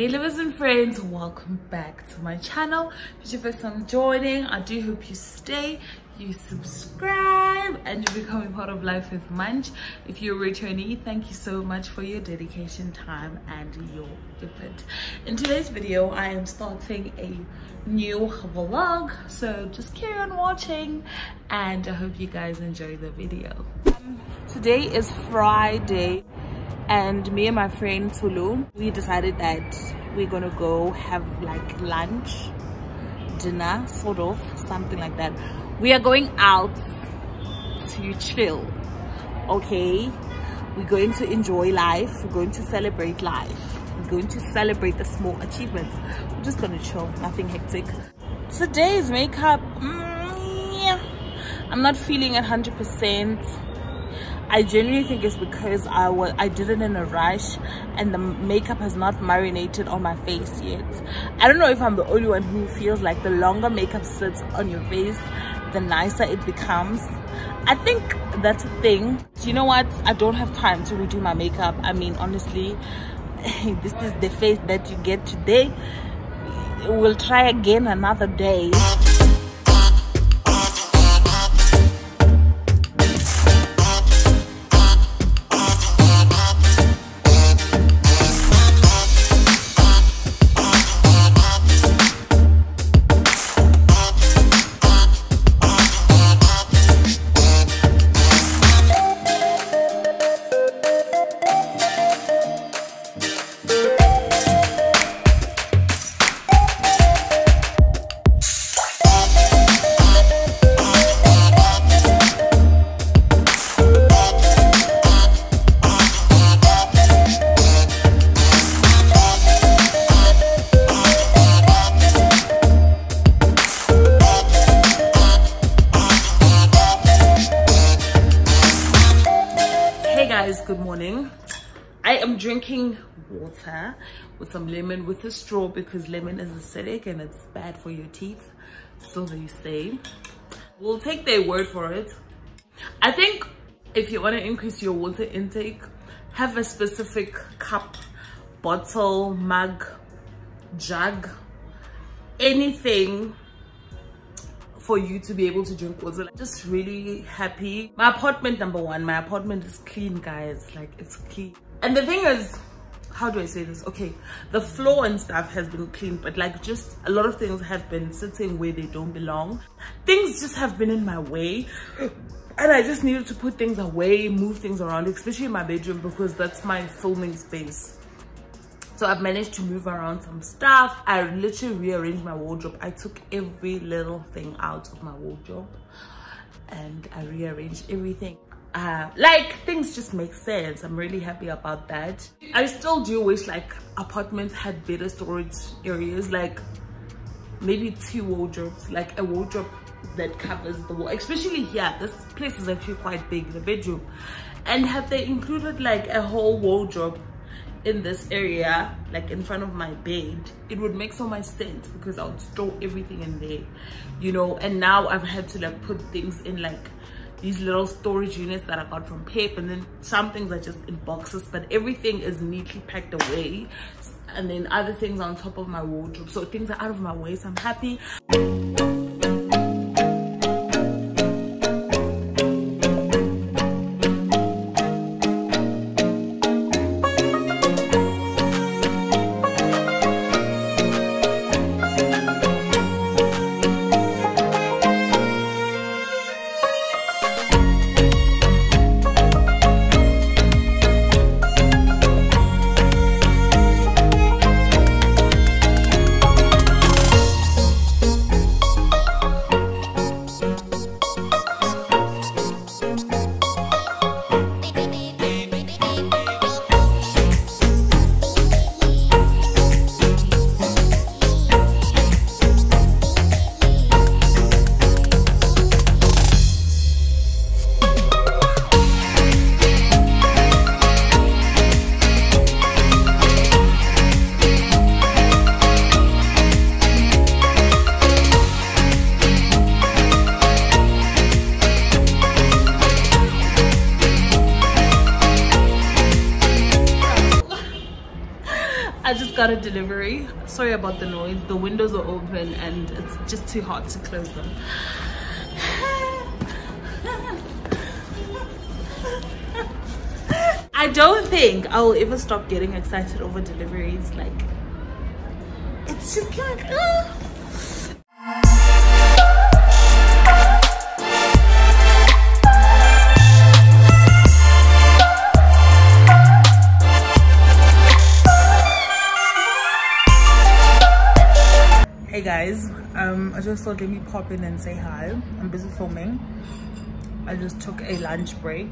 hey lovers and friends welcome back to my channel. If it's your first time joining i do hope you stay you subscribe and you become a part of life with munch. If you're a returnee thank you so much for your dedication time and your effort. In today's video i am starting a new vlog so just carry on watching and i hope you guys enjoy the video. Today is friday and me and my friend Tulu, we decided that we're gonna go have like lunch, dinner, sort of, something like that. We are going out to chill, okay? We're going to enjoy life, we're going to celebrate life, we're going to celebrate the small achievements. We're just gonna chill, nothing hectic. Today's makeup, mm, yeah, I'm not feeling 100%. I genuinely think it's because I was I did it in a rush and the makeup has not marinated on my face yet. I don't know if I'm the only one who feels like the longer makeup sits on your face, the nicer it becomes. I think that's a thing. You know what? I don't have time to redo my makeup. I mean, honestly, this is the face that you get today. We'll try again another day. With some lemon with a straw because lemon is acidic and it's bad for your teeth. So they say. We'll take their word for it. I think if you want to increase your water intake have a specific cup bottle mug jug anything for you to be able to drink water. Like, just really happy. My apartment number one my apartment is clean guys. Like it's clean. And the thing is how do i say this? Okay the floor and stuff has been cleaned, but like just a lot of things have been sitting where they don't belong. Things just have been in my way and i just needed to put things away move things around especially in my bedroom because that's my filming space. So i've managed to move around some stuff. I literally rearranged my wardrobe. I took every little thing out of my wardrobe and i rearranged everything uh, like things just make sense. I'm really happy about that. I still do wish like apartments had better storage areas like maybe two wardrobes like a wardrobe that covers the wall. Especially here this place is actually quite big the bedroom. And have they included like a whole wardrobe in this area like in front of my bed? It would make so much sense because i would store everything in there you know? And now i've had to like put things in like these little storage units that i got from pep and then some things are just in boxes but everything is neatly packed away. And then other things on top of my wardrobe. So things are out of my way so i'm happy sorry about the noise. The windows are open and it's just too hot to close them. I don't think I'll ever stop getting excited over deliveries like it's just like uh, guys um i just thought let me pop in and say hi. I'm busy filming. I just took a lunch break.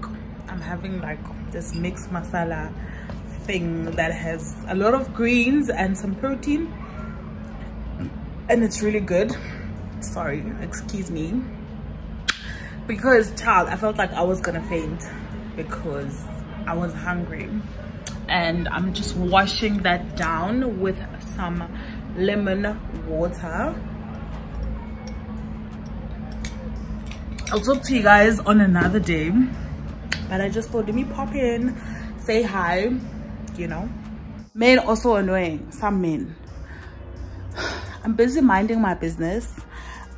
I'm having like this mixed masala thing that has a lot of greens and some protein. And it's really good. Sorry excuse me. Because child i felt like i was gonna faint because i was hungry. And i'm just washing that down with some lemon water. I'll talk to you guys on another day. But i just thought let me pop in say hi you know. Men also annoying some men. I'm busy minding my business.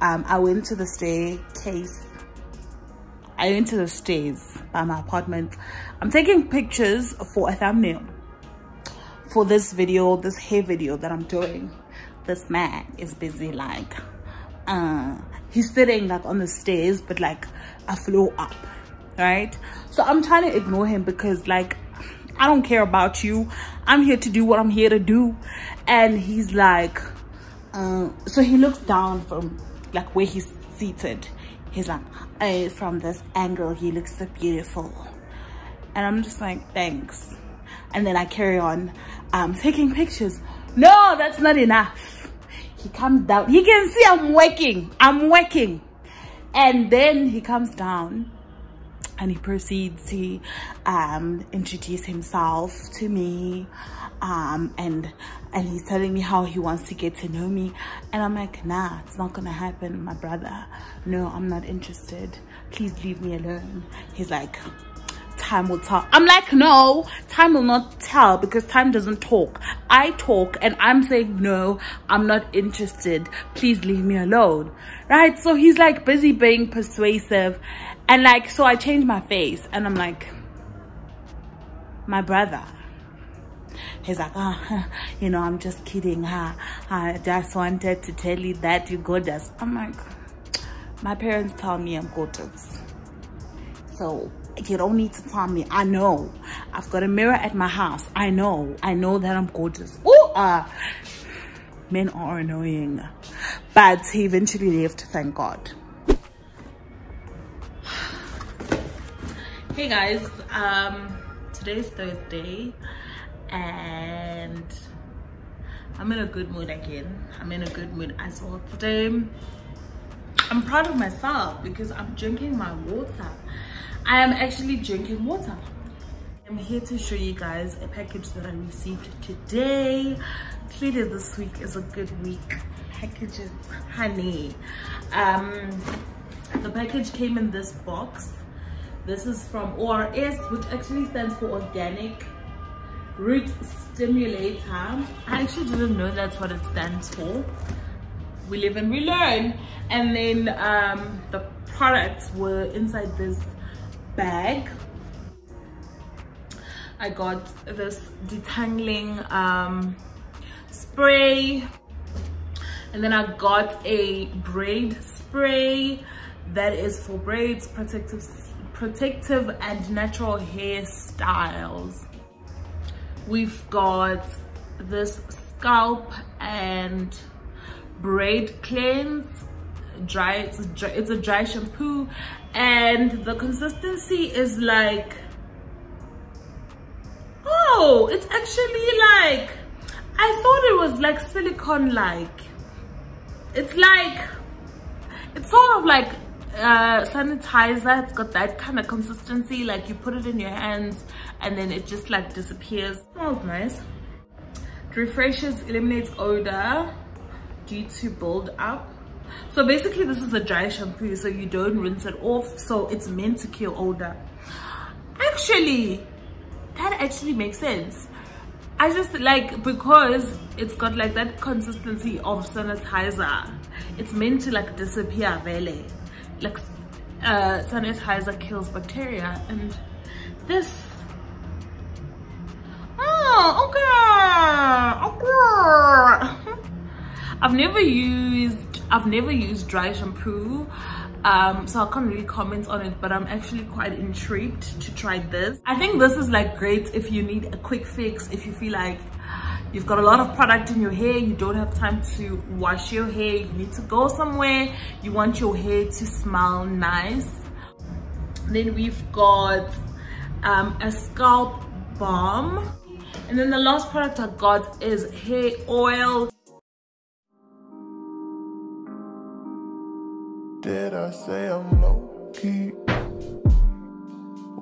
Um i went to the staircase. I went to the stairs by my apartment. I'm taking pictures for a thumbnail for this video this hair video that i'm doing this man is busy like uh he's sitting like on the stairs but like a floor up right? So i'm trying to ignore him because like i don't care about you. I'm here to do what i'm here to do. And he's like uh, so he looks down from like where he's seated. He's like hey, from this angle he looks so beautiful. And i'm just like thanks. And then i carry on um taking pictures. No that's not enough he comes down. He can see i'm working. I'm working. And then he comes down and he proceeds. To um, introduce himself to me um, and and he's telling me how he wants to get to know me. And i'm like nah it's not gonna happen my brother. No i'm not interested. Please leave me alone. He's like time will tell. I'm like no time will not tell because time doesn't talk. I talk and i'm saying no i'm not interested. Please leave me alone. Right? So he's like busy being persuasive and like so i change my face and i'm like my brother. He's like oh, you know i'm just kidding huh i just wanted to tell you that you gorgeous i'm like my parents tell me i'm gorgeous. So you don't need to tell me. I know. I've got a mirror at my house. I know. I know that i'm gorgeous. Oh uh men are annoying. But he eventually left thank god. Hey guys. Um today's thursday and i'm in a good mood again. I'm in a good mood as well. Today i'm proud of myself because i'm drinking my water I am actually drinking water. I'm here to show you guys a package that I received today. Clearly this week is a good week. Packages, honey. Um, the package came in this box. This is from ORS, which actually stands for Organic Root Stimulator. I actually didn't know that's what it stands for. We live and we learn. And then um, the products were inside this bag. I got this detangling um, spray. And then I got a braid spray that is for braids protective protective and natural hairstyles. We've got this scalp and braid cleanse dry it's a dry, it's a dry shampoo. And the consistency is like oh it's actually like i thought it was like silicone like. It's like it's sort of like uh sanitizer. It's got that kind of consistency like you put it in your hands and then it just like disappears. Smells nice. It refreshes eliminates odor due to build up so basically this is a dry shampoo so you don't rinse it off so it's meant to kill odor actually that actually makes sense I just like because it's got like that consistency of sanitizer. It's meant to like disappear really. Like uh, sanitizer kills bacteria and this oh okay okay I've never used I've never used dry shampoo um so i can't really comment on it but i'm actually quite intrigued to try this. I think this is like great if you need a quick fix if you feel like you've got a lot of product in your hair you don't have time to wash your hair you need to go somewhere you want your hair to smell nice. Then we've got um, a scalp balm. And then the last product i got is hair oil Did I say I'm low key?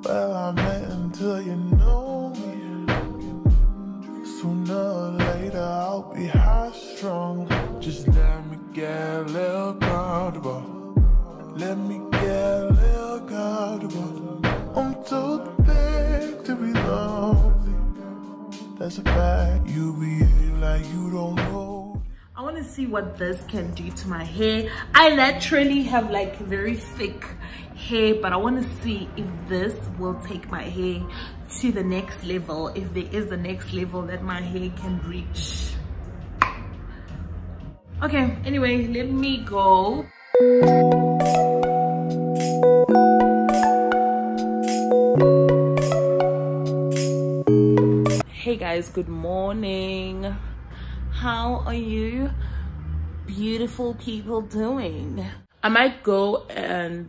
Well, I meant until you know me. Sooner or later, I'll be high strong. Just let me get a little comfortable. Let me get a little comfortable. I'm too big to be lonely. That's a fact. You behave like you don't know. I want to see what this can do to my hair. I naturally have like very thick hair, but I want to see if this will take my hair to the next level, if there is the next level that my hair can reach. Okay, anyway, let me go. Hey guys, good morning how are you beautiful people doing? I might go and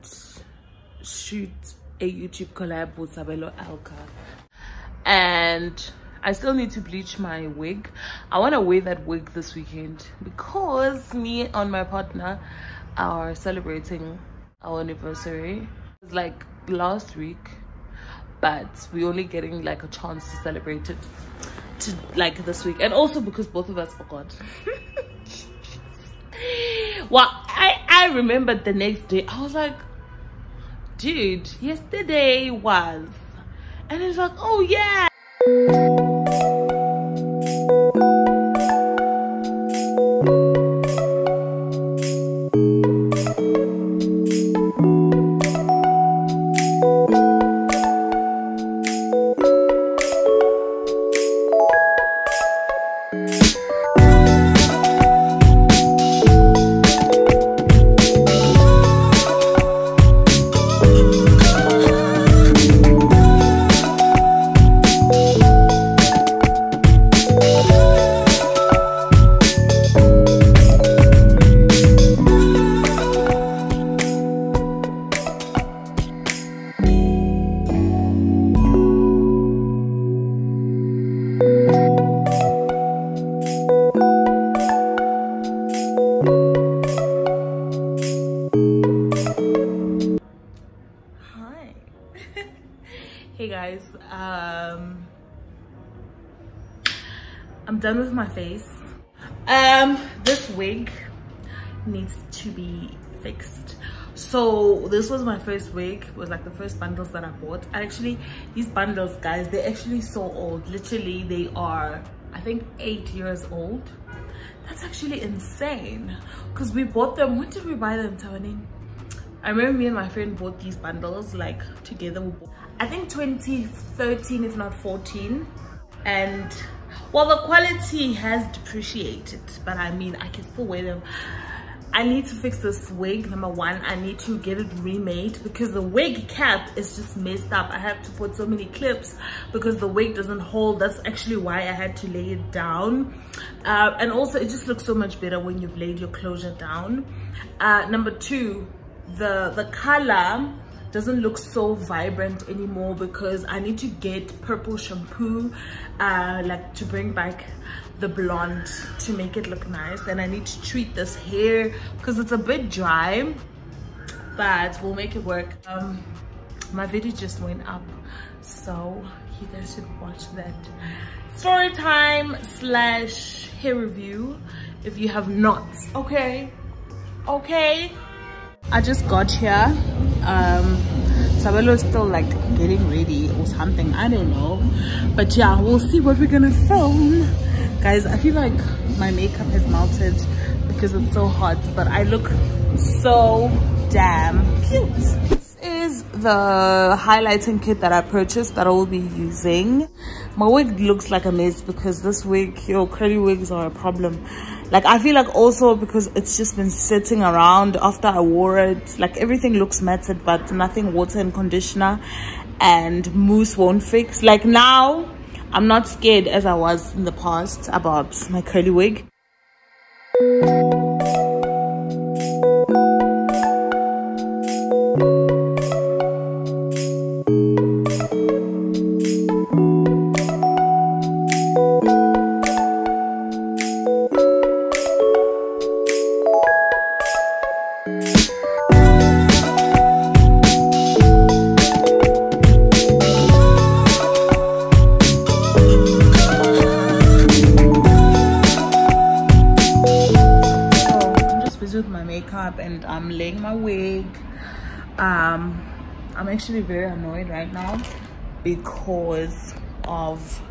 shoot a youtube collab with Sabelo Elkah and i still need to bleach my wig. I want to wear that wig this weekend because me and my partner are celebrating our anniversary. It's like last week but we're only getting like a chance to celebrate it to like this week. And also because both of us forgot. Well i i remembered the next day. I was like dude yesterday was. And it's like oh yeah I'm done with my face. Um, this wig needs to be fixed. So this was my first wig, it was like the first bundles that I bought. And Actually, these bundles, guys, they're actually so old. Literally, they are, I think, eight years old. That's actually insane. Because we bought them, when did we buy them, Tony? I remember me and my friend bought these bundles like together. I think 2013, if not 14. And well the quality has depreciated but i mean i can still wear them. I need to fix this wig number one. I need to get it remade because the wig cap is just messed up. I have to put so many clips because the wig doesn't hold. That's actually why i had to lay it down. Uh, and also it just looks so much better when you've laid your closure down. Uh, number two the the color doesn't look so vibrant anymore because I need to get purple shampoo uh, like to bring back the blonde to make it look nice. And I need to treat this hair because it's a bit dry but we'll make it work. Um, my video just went up so you guys should watch that. Story time slash hair review if you have not. Okay? Okay? I just got here um, is still like getting ready or something. I don't know. But yeah we'll see what we're gonna film. Guys I feel like my makeup has melted because it's so hot but I look so damn cute. This is the highlighting kit that I purchased that I will be using. My wig looks like a mess because this wig your curly wigs are a problem like i feel like also because it's just been sitting around after i wore it like everything looks matted but nothing water and conditioner and mousse won't fix. Like now i'm not scared as i was in the past about my curly wig and I'm laying my wig. Um, I'm actually very annoyed right now because of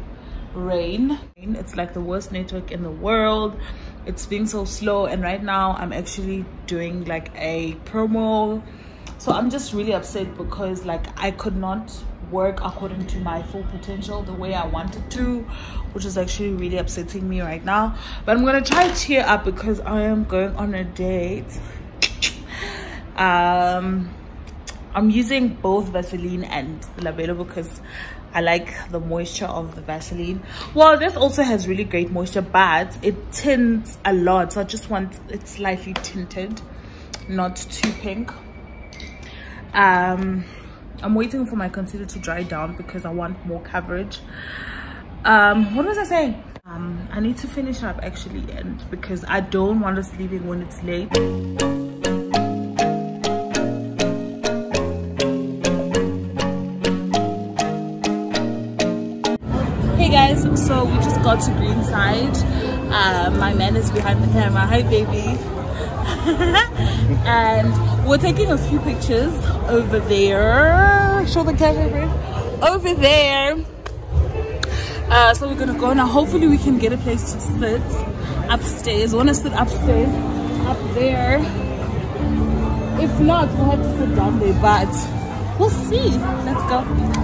rain. It's like the worst network in the world. It's being so slow and right now I'm actually doing like a promo. So I'm just really upset because like I could not work according to my full potential the way I wanted to which is actually really upsetting me right now but I'm gonna try to cheer up because I am going on a date um i'm using both vaseline and labello because i like the moisture of the vaseline. Well this also has really great moisture but it tints a lot. So i just want it slightly tinted not too pink. Um i'm waiting for my concealer to dry down because i want more coverage. Um what was i saying? Um i need to finish up actually and because i don't want us leaving when it's late so we just got to greenside. Uh, my man is behind the camera. Hi baby. And we're taking a few pictures over there. Show the camera over there. Uh, so we're gonna go now. Hopefully we can get a place to sit upstairs. Want to sit upstairs? Up there. If not we'll have to sit down there but we'll see. Let's go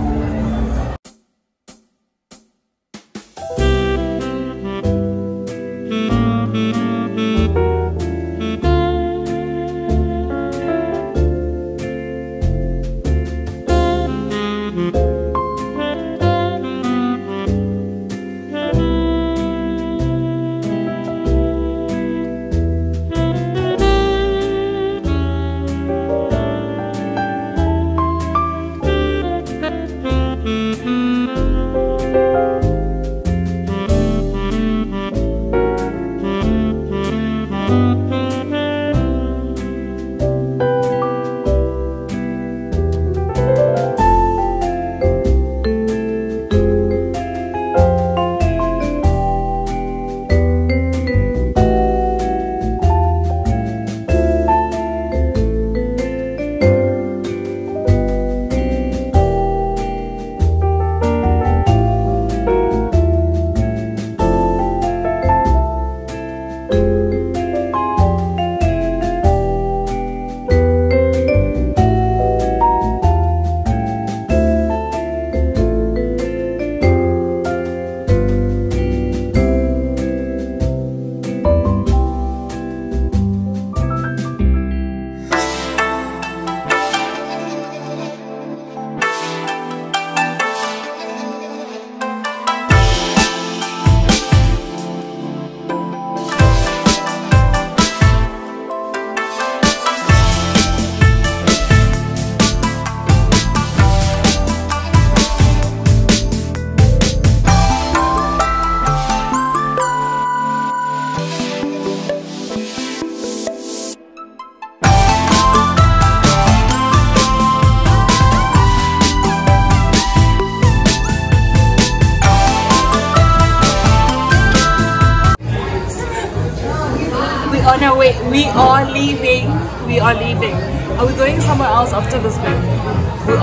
after this week.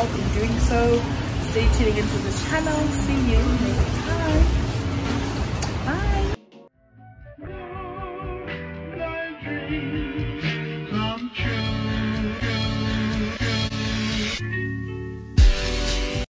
in doing so. Stay tuning into the channel. See you next